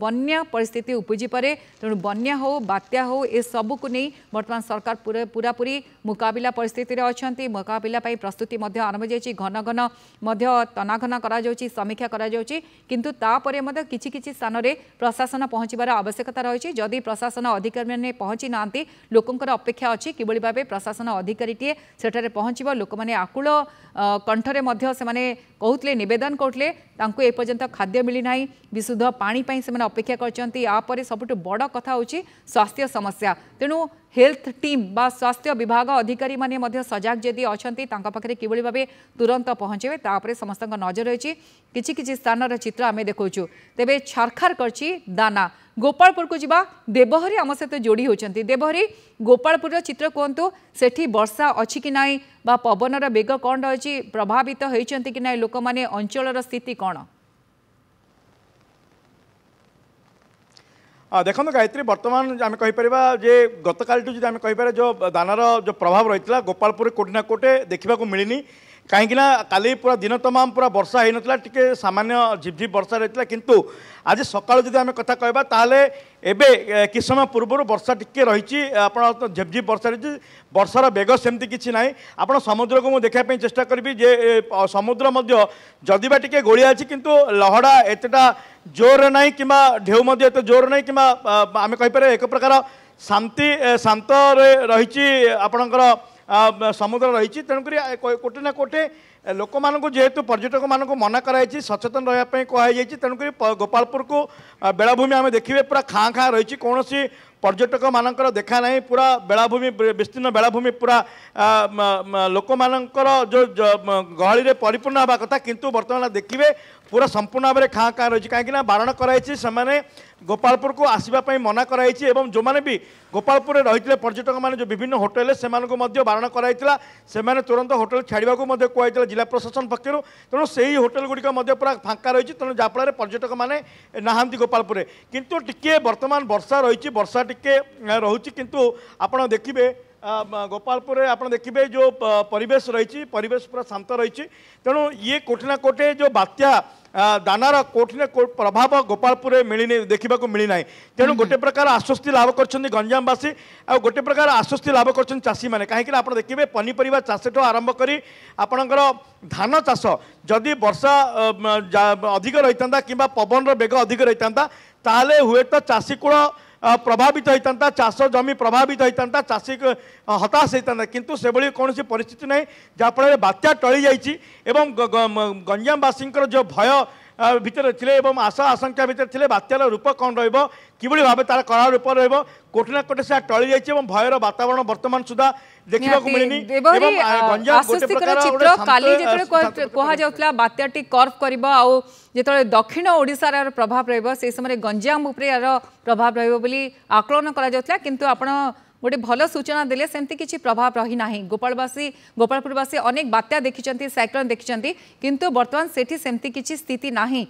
बन्या परिस्थिति उपजिपे तेणु बन्या हो बात्या हो सब कु वर्तमान सरकार पूरापूरी मुकबिला परिस्थिति अच्छा मुकबिला प्रस्तुति आरंभ जा घन घन तनाघन कर समीक्षा करूँ तापर कि स्थान में प्रशासन पहुँचवार आवश्यकता रही जदि प्रशासन अधिकारी मैंने पहुँची ना लोकंर अपेक्षा अच्छी किभली भाव प्रशासन अधिकारी टीए से पहुँच लोक मैंने आकु कंठरे कहते नवेदन करते खाद्य मिलना विशुद्ध पापाई से অপেক্ষা করছেন আপরে সবুঠু বড় কথা হচ্ছে স্বাস্থ্য সমস্যা তেণু হেলথ টিম বা স্বাস্থ্য বিভাগ অধিকারী মানে সজাগ যদি অনেক কিভাবে ভাবে তুরন্ত পৌঁছবে তাপরে সমস্ত নজর রয়েছে কিছু কিছু স্থানর চিত্র আমি দেখুছু তেমনি ছারখার করছি দানা গোপাড়পুরকু যা দেবহরী আমার সহ যোড়ি হচ্ছেন দেবহরী গোপাড়পুর চিত্র কুহতু সেটি বর্ষা অছি কি না বা পবনর বেগ কণ রয়েছে প্রভাবিত হয়েছেন কি না লোক মানে অঞ্চলর স্থিতি কণ ଦେଖନ୍ତୁ ଗାୟତ୍ରୀ ବର୍ତ୍ତମାନ ଆମେ କହିପାରିବା ଯେ ଗତକାଲିଠୁ ଯଦି ଆମେ କହିପାରିବା ଯେଉଁ ଦାନାର ଯେଉଁ ପ୍ରଭାବ ରହିଥିଲା ଗୋପାଳପୁରରେ କେଉଁଠି ନା କେଉଁଠି ଦେଖିବାକୁ ମିଳିନି କାହିଁକିନା କାଲି ପୁରା ଦିନ ତମାମ ପୁରା ବର୍ଷା ହୋଇନଥିଲା ଟିକେ ସାମାନ୍ୟ ଝିପଝିପ ବର୍ଷା ରହିଥିଲା କିନ୍ତୁ ଆଜି ସକାଳୁ ଯଦି ଆମେ କଥା କହିବା ତାହେଲେ ଏବେ କିଛି ସମୟ ପୂର୍ବରୁ ବର୍ଷା ଟିକେ ରହିଛି ଆପଣ ଝିପଝିପ ବର୍ଷା ରହିଛି ବର୍ଷାର ବେଗ ସେମିତି କିଛି ନାହିଁ ଆପଣ ସମୁଦ୍ରକୁ ମୁଁ ଦେଖିବା ପାଇଁ ଚେଷ୍ଟା କରିବି ଯେ ସମୁଦ୍ର ମଧ୍ୟ ଯଦି ବା ଟିକେ ଗୋଳିଆ ଅଛି କିନ୍ତୁ ଲହଡ଼ା ଏତେଟା ଜୋରରେ ନାହିଁ କିମ୍ବା ଢେଉ ମଧ୍ୟ ଏତେ ଜୋରରେ ନାହିଁ କିମ୍ବା ଆମେ କହିପାରିବା ଏକ ପ୍ରକାର ଶାନ୍ତି ଶାନ୍ତରେ ରହିଛି ଆପଣଙ୍କର ସମୁଦ୍ର ରହିଛି ତେଣୁକରି କୋଟି ନା କୋଟି ଲୋକମାନଙ୍କୁ ଯେହେତୁ ପର୍ଯ୍ୟଟକମାନଙ୍କୁ ମନା କରାଯାଇଛି ସଚେତନ ରହିବା ପାଇଁ କୁହାଯାଇଛି ତେଣୁକରି ଗୋପାଳପୁରକୁ ବେଳାଭୂମି ଆମେ ଦେଖିବେ ପୁରା ଖାଁ ଖାଁ ରହିଛି କୌଣସି ପର୍ଯ୍ୟଟକମାନଙ୍କର ଦେଖା ନାହିଁ ପୁରା ବେଳାଭୂମି ବିସ୍ତୀର୍ଣ୍ଣ ବେଳାଭୂମି ପୁରା ଲୋକମାନଙ୍କର ଯେଉଁ ଗହଳିରେ ପରିପୂର୍ଣ୍ଣ ହେବା କଥା କିନ୍ତୁ ବର୍ତ୍ତମାନ ଦେଖିବେ ପୁରା ସମ୍ପୂର୍ଣ୍ଣ ଭାବରେ ଖାଁ ଖାଁ ରହିଛି କାହିଁକିନା ବାରଣ କରାଯାଇଛି ସେମାନେ ଗୋପାଳପୁରକୁ ଆସିବା ପାଇଁ ମନା କରାଯାଇଛି ଏବଂ ଯେଉଁମାନେ ବି ଗୋପାଳପୁରରେ ରହିଥିଲେ ପର୍ଯ୍ୟଟକମାନେ ଯେଉଁ ବିଭିନ୍ନ ହୋଟେଲରେ ସେମାନଙ୍କୁ ମଧ୍ୟ ବାରଣ କରାଯାଇଥିଲା ସେମାନେ ତୁରନ୍ତ ହୋଟେଲ ଛାଡ଼ିବାକୁ ମଧ୍ୟ କୁହାଯାଇଥିଲା ଜିଲ୍ଲା ପ୍ରଶାସନ ପକ୍ଷରୁ ତେଣୁ ସେହି ହୋଟେଲଗୁଡ଼ିକ ମଧ୍ୟ ପୁରା ଫାଙ୍କା ରହିଛି ତେଣୁ ଯାହାଫଳରେ ପର୍ଯ୍ୟଟକମାନେ ନାହାନ୍ତି ଗୋପାଳପୁରରେ କିନ୍ତୁ ଟିକିଏ ବର୍ତ୍ତମାନ ବର୍ଷା ରହିଛି ବର୍ଷା টিকে রয়েছে কিন্তু আপনার দেখবে গোপালপুরে আপনার দেখবে যে পরিবেশ রয়েছে পরিবেশ পুরা শান্ত রয়েছে তেমন ইয়ে কোটি না কোটে যে বাত্যা ଦାନାର କେଉଁଠି ନା କେଉଁ ପ୍ରଭାବ ଗୋପାଳପୁରରେ ମିଳିନି ଦେଖିବାକୁ ମିଳିନାହିଁ ତେଣୁ ଗୋଟେ ପ୍ରକାର ଆଶ୍ୱସ୍ତି ଲାଭ କରିଛନ୍ତି ଗଞ୍ଜାମବାସୀ ଆଉ ଗୋଟେ ପ୍ରକାର ଆଶ୍ୱସ୍ତି ଲାଭ କରିଛନ୍ତି ଚାଷୀମାନେ କାହିଁକିନା ଆପଣ ଦେଖିବେ ପନିପରିବା ଚାଷଠୁ ଆରମ୍ଭ କରି ଆପଣଙ୍କର ଧାନ ଚାଷ ଯଦି ବର୍ଷା ଅଧିକ ରହିଥାନ୍ତା କିମ୍ବା ପବନର ବେଗ ଅଧିକ ରହିଥାନ୍ତା ତାହେଲେ ହୁଏତ ଚାଷୀ କୂଳ ପ୍ରଭାବିତ ହୋଇଥାନ୍ତା ଚାଷ ଜମି ପ୍ରଭାବିତ ହୋଇଥାନ୍ତା ଚାଷୀ ହତାଶ ହୋଇଥାନ୍ତା କିନ୍ତୁ ସେଭଳି କୌଣସି ପରିସ୍ଥିତି ନାହିଁ ଯାହାଫଳରେ ବାତ୍ୟା ଟଳିଯାଇଛି ଏବଂ ଗଞ୍ଜାମବାସୀଙ୍କର ଯେଉଁ ଭୟ ভিতরে ছিলে এবং আশা আশঙ্কা ভিতরে ছিলে বাত্যার রূপ কম রহব কিভাবে ভাবে তার কড়া রূপ রহব কোটি না কোটি সেটা টলি যাই এবং ভয়ের বাতাবরণ বর্তমান সুদ্ধা ଦେଖିବାକୁ ମିଳିନି ଏବଂ ଗଞ୍ଜାମ ଗୋଟେ ପ୍ରକାର ଚିତ୍ର କାଲି ଯେତେବେଳେ କୁହାଯାଉଥିଲା ବାତ୍ୟାଟି କର୍ଭ କରିବ ଆଉ ଯେତେବେଳେ ଦକ୍ଷିଣ ଓଡ଼ିଶାର ପ୍ରଭାବ ରହିବ ସେହି ସମୟରେ ଗଞ୍ଜାମ ଉପରେ ଏହାର ପ୍ରଭାବ ରହିବ ବୋଲି ଆକଳନ କରାଯାଉଥିଲା କିନ୍ତୁ ଆପଣ গোটে ভাল সূচনা দেলে সেমতি কিছু প্রভাব রহি না গোপালবাসী গোপালপুরবাসী অনেক বাত্যা দেখি সাইক্লোন দেখি কিন্তু বর্তমান সেটি সেমতি কিছু স্থিতি না